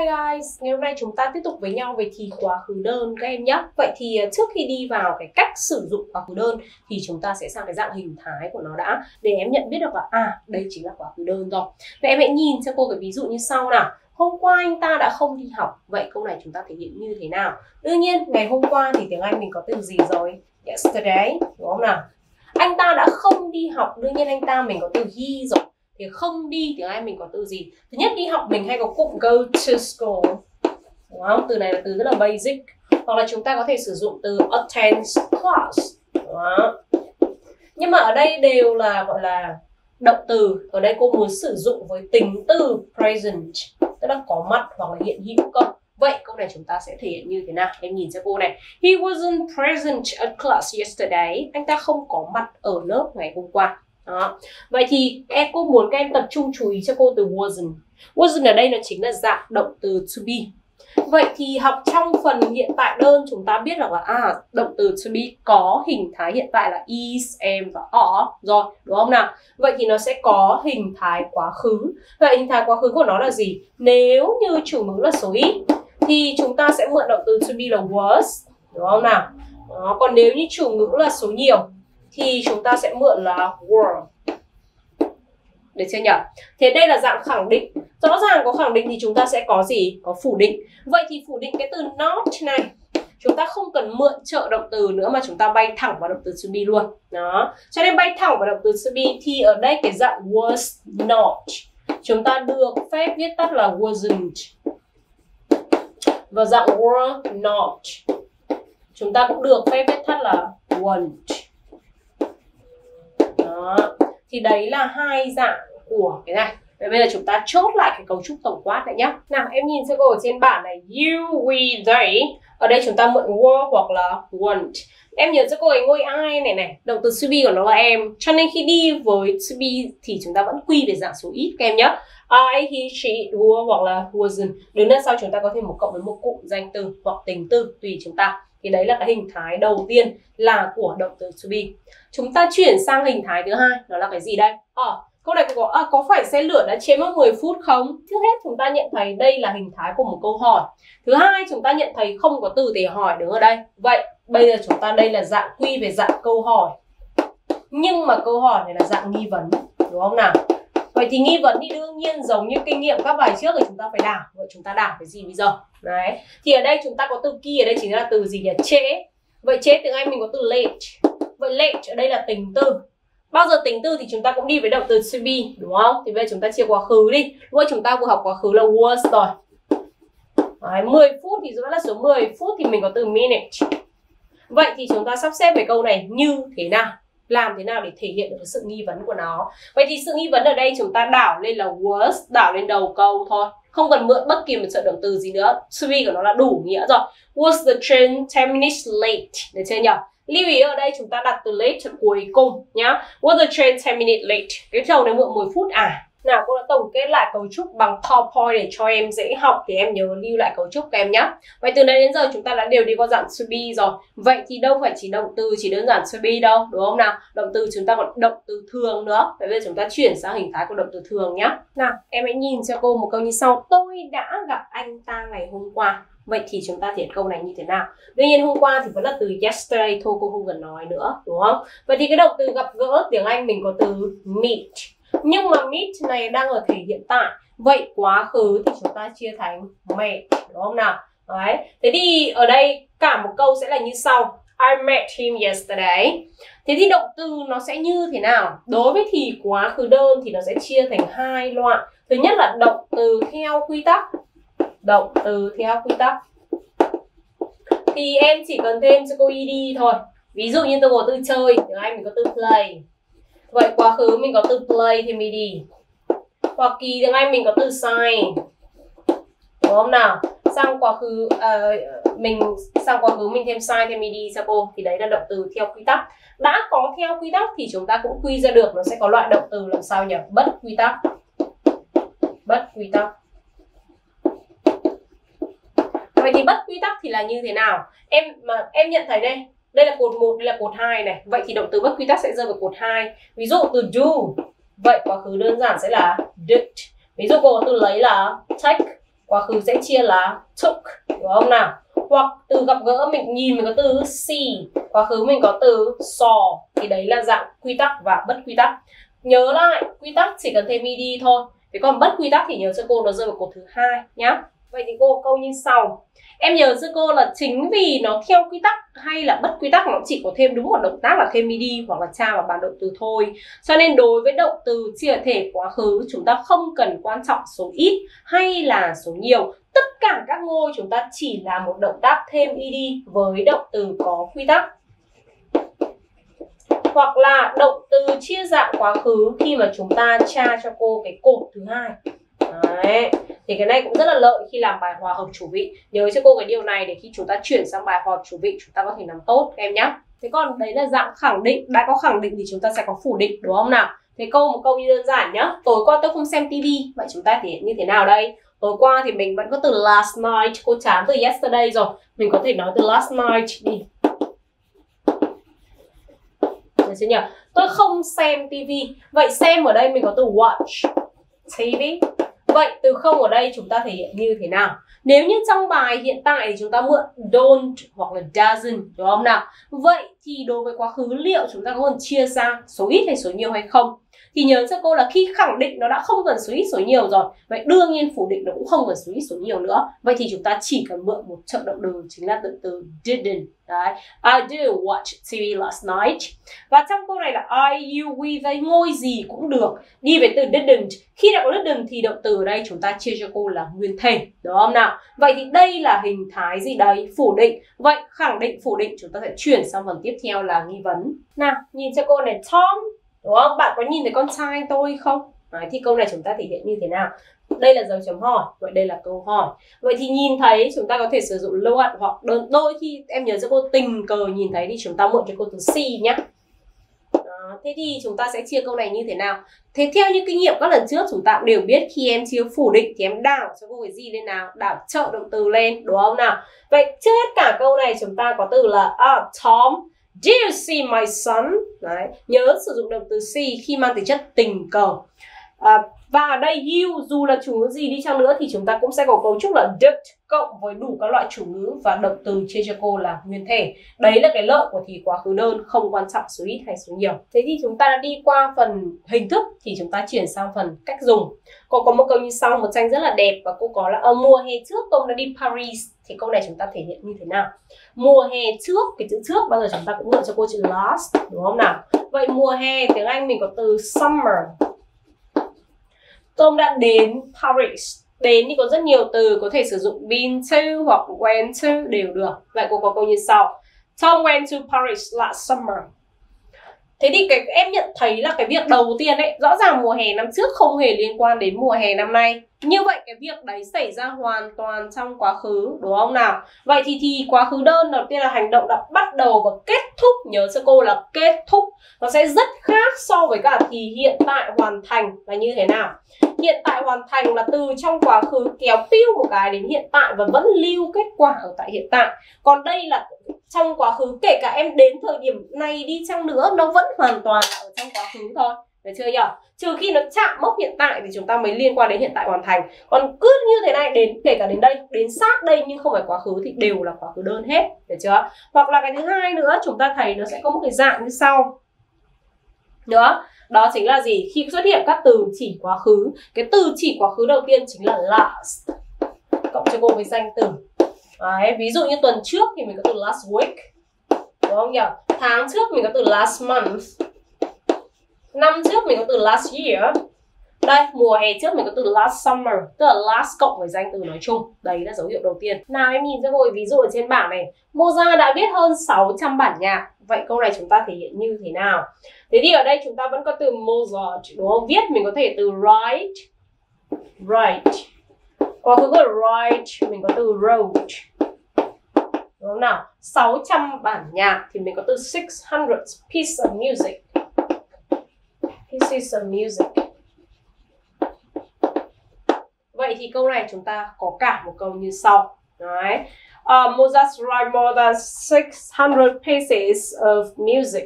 Hi guys, ngày hôm nay chúng ta tiếp tục với nhau về thì quá khứ đơn các em nhé. Vậy thì à, trước khi đi vào cái cách sử dụng quá khứ đơn thì chúng ta sẽ sang cái dạng hình thái của nó đã để em nhận biết được là à đây chính là quá khứ đơn rồi. Vậy em hãy nhìn cho cô cái ví dụ như sau nào. Hôm qua anh ta đã không đi học. Vậy câu này chúng ta thể hiện như thế nào? Đương nhiên ngày hôm qua thì tiếng Anh mình có từ gì rồi? Yesterday, đúng không nào? Anh ta đã không đi học, đương nhiên anh ta mình có từ he rồi thì không đi tiếng Anh mình có từ gì thứ nhất, đi học mình hay có cụm go to school đúng không từ này là từ rất là basic hoặc là chúng ta có thể sử dụng từ attend class đó. nhưng mà ở đây đều là, gọi là, động từ ở đây cô muốn sử dụng với tính từ present tức là có mặt hoặc là hiện hữu cơ Vậy câu này chúng ta sẽ thể hiện như thế nào? Em nhìn cho cô này. He wasn't present at class yesterday. Anh ta không có mặt ở lớp ngày hôm qua. Đó. Vậy thì em cô muốn các em tập trung chú ý cho cô từ wasn't. Wasn't ở đây nó chính là dạng động từ to be. Vậy thì học trong phần hiện tại đơn chúng ta biết rằng là à động từ to be có hình thái hiện tại là is, am và are rồi đúng không nào? Vậy thì nó sẽ có hình thái quá khứ. Vậy hình thái quá khứ của nó là gì? Nếu như chủ ngữ là số ít thì chúng ta sẽ mượn động từ to be là was đúng không nào? Đó, còn nếu như chủ ngữ là số nhiều thì chúng ta sẽ mượn là were được chưa nhỉ? Thế đây là dạng khẳng định. Rõ ràng có khẳng định thì chúng ta sẽ có gì? Có phủ định. Vậy thì phủ định cái từ not này, chúng ta không cần mượn trợ động từ nữa mà chúng ta bay thẳng vào động từ to be luôn. Đó. Cho nên bay thẳng vào động từ to be thì ở đây cái dạng was not, chúng ta được phép viết tắt là wasn't. Và dạng were not, chúng ta cũng được phép viết tắt là weren't đó thì đấy là hai dạng của cái này Vậy bây giờ chúng ta chốt lại cái cấu trúc tổng quát lại nhé. Nào em nhìn cho cô ở trên bảng này you, we, they. Ở đây chúng ta mượn were hoặc là want. Em nhớ cho cô ấy ngôi ai này này. Động từ to be của nó là em. Cho nên khi đi với to be thì chúng ta vẫn quy về dạng số ít các em nhé. I, he, she, were hoặc là wasn't. Đứng đằng sau chúng ta có thêm một cộng với một cụm danh từ hoặc tính từ tùy chúng ta thì đấy là cái hình thái đầu tiên là của động từ to be. Chúng ta chuyển sang hình thái thứ hai đó là cái gì đây? À, câu này có à, có phải xe lửa đã chế mất 10 phút không? Trước hết chúng ta nhận thấy đây là hình thái của một câu hỏi. Thứ hai chúng ta nhận thấy không có từ để hỏi đứng ở đây. Vậy bây giờ chúng ta đây là dạng quy về dạng câu hỏi. Nhưng mà câu hỏi này là dạng nghi vấn đúng không nào? Vậy thì nghi vấn thì đương nhiên giống như kinh nghiệm các bài trước thì chúng ta phải đảo. Vậy chúng ta đảo cái gì bây giờ? Đấy. Thì ở đây chúng ta có từ kia ở đây chính là từ gì nhỉ? Trễ. Vậy trễ tiếng Anh mình có từ late. Vậy late ở đây là tính từ. Bao giờ tính từ thì chúng ta cũng đi với động từ to be đúng không? Thì bây giờ chúng ta chia quá khứ đi. Lúc chúng ta vừa học quá khứ là was rồi. Đấy, 10 phút thì vẫn là số 10 phút thì mình có từ minute. Vậy thì chúng ta sắp xếp về câu này như thế nào? Làm thế nào để thể hiện được cái sự nghi vấn của nó. Vậy thì sự nghi vấn ở đây chúng ta đảo lên là was đảo lên đầu câu thôi. Không cần mượn bất kỳ một trợ động từ gì nữa. Suy của nó là đủ nghĩa rồi. Was the train 10 minutes late? Được chưa nhỉ? Lưu ý ở đây chúng ta đặt từ late cho cuối cùng nhá. Was the train 10 minutes late? Cái đầu này mượn 10 phút à? Nào cô đã tổng kết lại cấu trúc bằng PowerPoint để cho em dễ học thì em nhớ lưu lại cấu trúc các em nhé. Vậy từ đây đến giờ chúng ta đã đều đi qua dạng to be rồi. Vậy thì đâu phải chỉ động từ chỉ đơn giản to be đâu, đúng không nào? Động từ chúng ta còn động từ thường nữa. Vậy bây giờ chúng ta chuyển sang hình thái của động từ thường nhé. Nào, em hãy nhìn cho cô một câu như sau. Tôi đã gặp anh ta ngày hôm qua. Vậy thì chúng ta thể câu này như thế nào? Đương nhiên hôm qua thì vẫn là từ yesterday thôi cô không cần nói nữa, đúng không? Vậy thì cái động từ gặp gỡ tiếng Anh mình có từ meet nhưng mà meet này đang ở thể hiện tại. Vậy quá khứ thì chúng ta chia thành mẹ, đúng không nào? Đấy, thế thì ở đây cả một câu sẽ là như sau. I met him yesterday. Thế thì động từ nó sẽ như thế nào? Đối với thì quá khứ đơn thì nó sẽ chia thành hai loại thứ nhất là động từ theo quy tắc. Động từ theo quy tắc. Thì em chỉ cần thêm cho cô ed thôi. Ví dụ như tôi có từ chơi tiếng anh mình có từ play. Vậy quá khứ mình có từ play thì mình đi Hoặc kỳ tiếng Anh mình có từ sign Đúng không nào? Sang quá khứ uh, mình sang quá khứ mình thêm sign thêm đi sao cô thì đấy là động từ theo quy tắc. Đã có theo quy tắc thì chúng ta cũng quy ra được nó sẽ có loại động từ làm sao nhỉ? Bất quy tắc. Bất quy tắc. Vậy thì bất quy tắc thì là như thế nào? Em mà em nhận thấy đây, đây là cột 1, đây là cột 2 này. Vậy thì động từ bất quy tắc sẽ rơi vào cột 2. Ví dụ từ do. Vậy quá khứ đơn giản sẽ là did. Ví dụ cột có từ lấy là take. quá khứ sẽ chia là took đúng không nào hoặc từ gặp gỡ mình nhìn mình có từ see quá khứ mình có từ saw thì đấy là dạng quy tắc và bất quy tắc nhớ lại quy tắc chỉ cần thêm đi thôi thế còn bất quy tắc thì nhớ cho cô nó rơi vào cột thứ hai nhá vậy thì cô, câu như sau. Em nhớ sư cô là chính vì nó theo quy tắc hay là bất quy tắc nó chỉ có thêm đúng một động tác là thêm đi hoặc là tra vào bản động từ thôi. Cho nên đối với động từ chia thể quá khứ, chúng ta không cần quan trọng số ít hay là số nhiều. Tất cả các ngôi chúng ta chỉ là một động tác thêm đi với động từ có quy tắc. Hoặc là động từ chia dạng quá khứ khi mà chúng ta tra cho cô cái cột thứ hai. Đấy. Thì cái này cũng rất là lợi khi làm bài hòa hợp chủ vị. Nhớ cho cô cái điều này để khi chúng ta chuyển sang bài hòa hợp chủ vị, chúng ta có thể làm tốt các em nhé Thế còn đấy là dạng khẳng định. Đã có khẳng định thì chúng ta sẽ có phủ định, đúng không nào? Thế câu, một câu như đơn giản nhá. Tối qua tôi không xem tivi Vậy chúng ta thể hiện như thế nào đây? Tối qua thì mình vẫn có từ last night. Cô chán từ yesterday rồi. Mình có thể nói từ last night đi. Được chưa nhỉ? Tôi không xem tivi Vậy xem ở đây mình có từ watch TV Vậy từ không ở đây chúng ta thể hiện như thế nào? Nếu như trong bài hiện tại thì chúng ta mượn don't hoặc là doesn't, đúng không nào? Vậy thì đối với quá khứ liệu chúng ta có cần chia ra số ít hay số nhiều hay không? Thì nhớ cho cô là khi khẳng định nó đã không cần số ít số nhiều rồi vậy đương nhiên phủ định nó cũng không cần số ít số nhiều nữa. Vậy thì chúng ta chỉ cần mượn một trợ động từ chính là động từ didn't. Đấy I didn't watch TV last night. Và trong câu này là I, you, we, they ngôi gì cũng được. Đi về từ didn't. Khi đã có didn't thì động từ ở đây chúng ta chia cho cô là nguyên thể đúng không nào? Vậy thì đây là hình thái gì đấy? Phủ định. Vậy khẳng định phủ định chúng ta sẽ chuyển sang phần tiếp theo là nghi vấn. Nào nhìn cho cô này Tom đúng không? Bạn có nhìn thấy con trai tôi không? Đấy, thì câu này chúng ta thể hiện như thế nào? Đây là dấu chấm hỏi vậy đây là câu hỏi. Vậy thì nhìn thấy chúng ta có thể sử dụng lâu hạn hoặc đơn đôi khi em nhớ cho cô tình cờ nhìn thấy thì chúng ta mượn cho cô từ C nhé đó, thế thì chúng ta sẽ chia câu này như thế nào? Thế theo như kinh nghiệm các lần trước chúng ta cũng đều biết khi em chia phủ định thì em đảo cho cô cái gì lên nào? Đảo trợ động từ lên đúng không nào? Vậy trước hết cả câu này chúng ta có từ là uh, Tom. Do you see my son? Đấy. Nhớ sử dụng động từ see khi mang tính chất tình cờ. À, và ở đây you dù là chủ ngữ gì đi chăng nữa thì chúng ta cũng sẽ có cấu trúc là did cộng với đủ các loại chủ ngữ và động từ chia cho cô là nguyên thể. Đấy là cái lợi của thì quá khứ đơn không quan trọng số ít hay số nhiều. Thế thì chúng ta đã đi qua phần hình thức thì chúng ta chuyển sang phần cách dùng. Cô có một câu như sau, một tranh rất là đẹp và cô có là mùa hè trước tôi đã đi Paris thì câu này chúng ta thể hiện như thế nào? Mùa hè trước, cái chữ trước bao giờ chúng ta cũng mượn cho cô chữ last đúng không nào? Vậy mùa hè tiếng Anh mình có từ summer. Tom đã đến Paris. Đến thì có rất nhiều từ có thể sử dụng been to hoặc went to đều được. Vậy cô có câu như sau. Tom went to Paris last summer thế thì cái, em nhận thấy là cái việc đầu tiên ấy, rõ ràng mùa hè năm trước không hề liên quan đến mùa hè năm nay. Như vậy cái việc đấy xảy ra hoàn toàn trong quá khứ, đúng không nào? Vậy thì thì quá khứ đơn đầu tiên là hành động đã bắt đầu và kết thúc, nhớ cho cô là kết thúc. Nó sẽ rất khác so với cả thì hiện tại hoàn thành là như thế nào hiện tại hoàn thành là từ trong quá khứ kéo piu một cái đến hiện tại và vẫn lưu kết quả ở tại hiện tại còn đây là trong quá khứ kể cả em đến thời điểm này đi chăng nữa nó vẫn hoàn toàn là ở trong quá khứ thôi được chưa nhỉ? Trừ khi nó chạm mốc hiện tại thì chúng ta mới liên quan đến hiện tại hoàn thành. Còn cứ như thế này đến kể cả đến đây, đến sát đây nhưng không phải quá khứ thì đều là quá khứ đơn hết, được chưa? Hoặc là cái thứ hai nữa chúng ta thấy nó sẽ có một cái dạng như sau. Nữa, đó chính là gì? Khi xuất hiện các từ chỉ quá khứ, cái từ chỉ quá khứ đầu tiên chính là last. Cộng cho cô với danh từ. Đấy, ví dụ như tuần trước thì mình có từ last week. Đúng không nhỉ? Tháng trước mình có từ last month năm trước mình có từ last year đây, mùa hè trước mình có từ last summer, tức là last cộng với danh từ nói chung. Đấy là dấu hiệu đầu tiên. Nào em nhìn cho hồi ví dụ ở trên bảng này Mozart đã viết hơn 600 bản nhạc. Vậy câu này chúng ta thể hiện như thế nào? Thế thì ở đây chúng ta vẫn có từ Mozart đúng không? Viết mình có thể từ write write có thứ là write mình có từ wrote đúng không nào? 600 bản nhạc thì mình có từ 600 piece of music. Pieces of music. Vậy thì câu này chúng ta có cả một câu như sau. Đấy. À, uh, Mozart wrote more than 600 pieces of music.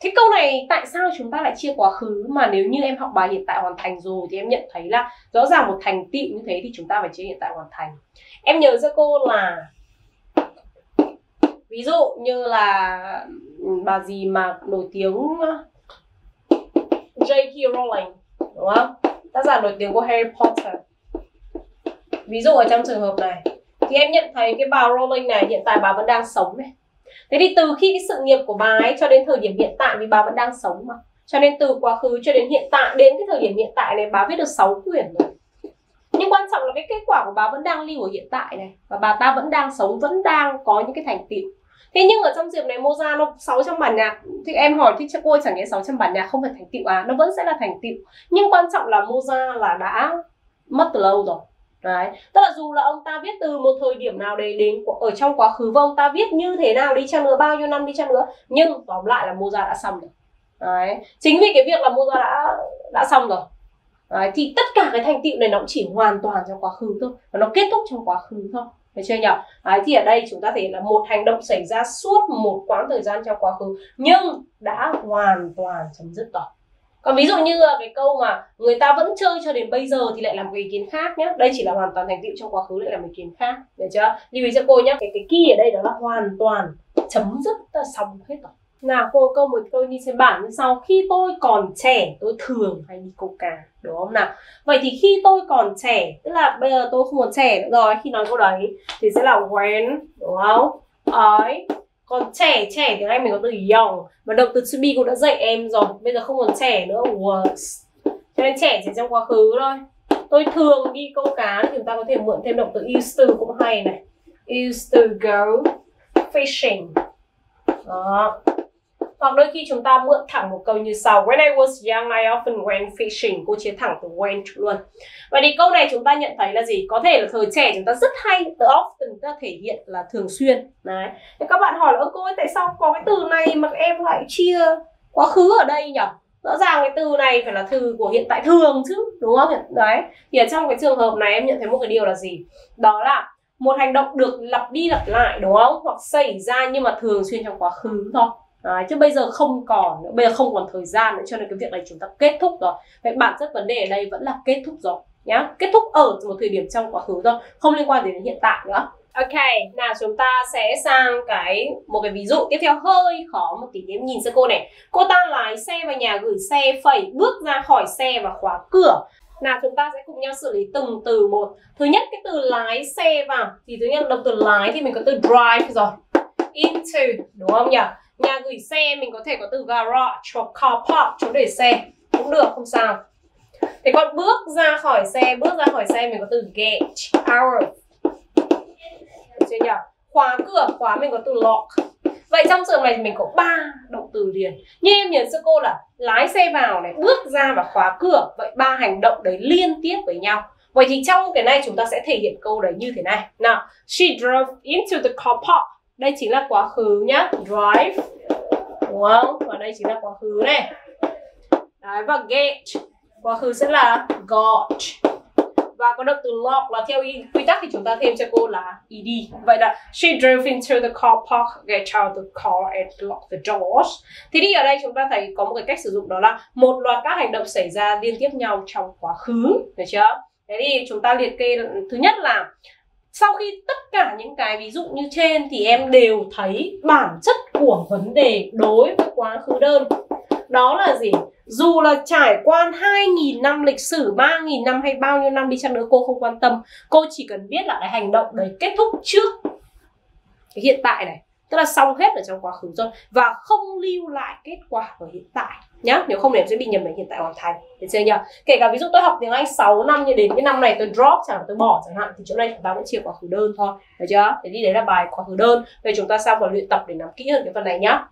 Thế câu này tại sao chúng ta lại chia quá khứ mà nếu như em học bài hiện tại hoàn thành rồi thì em nhận thấy là rõ ràng một thành tựu như thế thì chúng ta phải chia hiện tại hoàn thành. Em nhớ cho cô là ví dụ như là ừ, bà gì mà nổi tiếng J.K. Rowling đúng không? Tác giả nổi tiếng của Harry Potter. Ví dụ ở trong trường hợp này, thì em nhận thấy cái bà Rowling này hiện tại bà vẫn đang sống này. Thế thì từ khi cái sự nghiệp của bà ấy cho đến thời điểm hiện tại vì bà vẫn đang sống mà. Cho nên từ quá khứ cho đến hiện tại, đến cái thời điểm hiện tại này bà viết được 6 quyển rồi. Nhưng quan trọng là cái kết quả của bà vẫn đang lưu ở hiện tại này, và bà ta vẫn đang sống, vẫn đang có những cái thành tựu thế nhưng ở trong dịp này Moza nó 600 bản nhạc. Thì em hỏi thì cho cô chẳng lẽ 600 bản nhạc không phải thành tựu à? Nó vẫn sẽ là thành tựu. Nhưng quan trọng là Moza là đã mất từ lâu rồi. Đấy, tức là dù là ông ta viết từ một thời điểm nào đấy đến ở trong quá khứ và ông ta viết như thế nào đi chăng nữa, bao nhiêu năm đi chăng nữa Nhưng tóm lại là Mozart đã xong rồi. Đấy, chính vì cái việc là Mozart đã đã xong rồi. Đấy, thì tất cả cái thành tựu này nó cũng chỉ hoàn toàn trong quá khứ thôi. Và nó kết thúc trong quá khứ thôi được chưa nhỉ? Đấy, thì ở đây chúng ta thấy là một hành động xảy ra suốt một quãng thời gian trong quá khứ nhưng đã hoàn toàn chấm dứt rồi. Còn ví dụ như cái câu mà người ta vẫn chơi cho đến bây giờ thì lại là một cái ý kiến khác nhé đây chỉ là hoàn toàn thành tựu trong quá khứ lại là một ý kiến khác. Được chưa? Lưu ý cho cô nhé cái cái key ở đây đó là hoàn toàn chấm dứt ta xong hết rồi nào, cô, câu một, câu như trên bản như sau. Khi tôi còn trẻ, tôi thường hay đi câu cá Đúng không nào? Vậy thì khi tôi còn trẻ, Tức là bây giờ tôi không còn trẻ nữa rồi, Khi nói câu đấy Thì sẽ là when, Đúng không? Ấy, còn trẻ trẻ thì anh mình có từ young. Và động từ to be cũng đã dạy em rồi, bây giờ không còn trẻ nữa, was. Cho nên trẻ chỉ trong quá khứ thôi. Tôi thường đi câu cá thì chúng ta có thể mượn thêm động từ used to cũng hay này. Used to go fishing. Đó hoặc đôi khi chúng ta mượn thẳng một câu như sau When I was young, I often went fishing. Cô chia thẳng từ went luôn. Vậy thì câu này chúng ta nhận thấy là gì? Có thể là thời trẻ chúng ta rất hay từ often ta thể hiện là thường xuyên. Đấy. Thì các bạn hỏi là cô ơi tại sao có cái từ này mà em lại chia quá khứ ở đây nhỉ? rõ ràng cái từ này phải là từ của hiện tại thường chứ đúng không đấy thì ở trong cái trường hợp này em nhận thấy một cái điều là gì đó là một hành động được lặp đi lặp lại đúng không hoặc xảy ra nhưng mà thường xuyên trong quá khứ thôi Đấy, chứ bây giờ không còn nữa bây giờ không còn thời gian nữa cho nên cái việc này chúng ta kết thúc rồi vậy bản chất vấn đề ở đây vẫn là kết thúc rồi nhá kết thúc ở một thời điểm trong quá khứ thôi không liên quan gì đến hiện tại nữa Ok, nào chúng ta sẽ sang cái một cái ví dụ tiếp theo hơi khó một tí em nhìn cho cô này. Cô ta lái xe vào nhà gửi xe phẩy bước ra khỏi xe và khóa cửa. Nào chúng ta sẽ cùng nhau xử lý từng từ một. Thứ nhất cái từ lái xe vào thì thứ nhất động từ lái thì mình có từ drive rồi. Into đúng không nhỉ? Nhà gửi xe mình có thể có từ garage hoặc car park chỗ để xe. Cũng được, không sao. Thế còn bước ra khỏi xe, bước ra khỏi xe mình có từ gate out được chưa nhỉ? Khóa cửa, khóa mình có từ lock. Vậy trong trường này mình có ba động từ liền. Như em nhấn sơ cô là lái xe vào này, bước ra và khóa cửa. Vậy ba hành động đấy liên tiếp với nhau. Vậy thì trong cái này chúng ta sẽ thể hiện câu đấy như thế này. Nào, she drove into the car park đây chính là quá khứ nhá. Drive. Đúng không và đây chính là quá khứ này. Đấy, và get. Quá khứ sẽ là got. Và có động từ lock là theo quy tắc thì chúng ta thêm cho cô là ed. Vậy là she drove into the car park get out the car and lock the doors. Thì đi ở đây chúng ta thấy có một cái cách sử dụng đó là một loạt các hành động xảy ra liên tiếp nhau trong quá khứ. Được chưa? Thế thì chúng ta liệt kê thứ nhất là sau khi tất cả những cái ví dụ như trên thì em đều thấy bản chất của vấn đề đối với quá khứ đơn. Đó là gì? Dù là trải qua 2.000 năm lịch sử 3.000 năm hay bao nhiêu năm đi chăng nữa, cô không quan tâm. Cô chỉ cần biết là cái hành động đấy kết thúc trước. Cái hiện tại này tức là xong hết ở trong quá khứ rồi và không lưu lại kết quả ở hiện tại nhá. Nếu không thì em sẽ bị nhầm đến hiện tại hoàn thành. Được chưa nhỉ? Kể cả ví dụ tôi học tiếng anh 6 năm như đến cái năm này tôi drop chẳng hạn, tôi bỏ chẳng hạn, thì chỗ này chúng ta vẫn chia quá khứ đơn thôi. Được chưa? Thế đi đấy là bài quá khứ đơn. Vậy chúng ta sang vào luyện tập để nắm kỹ hơn cái phần này nhá?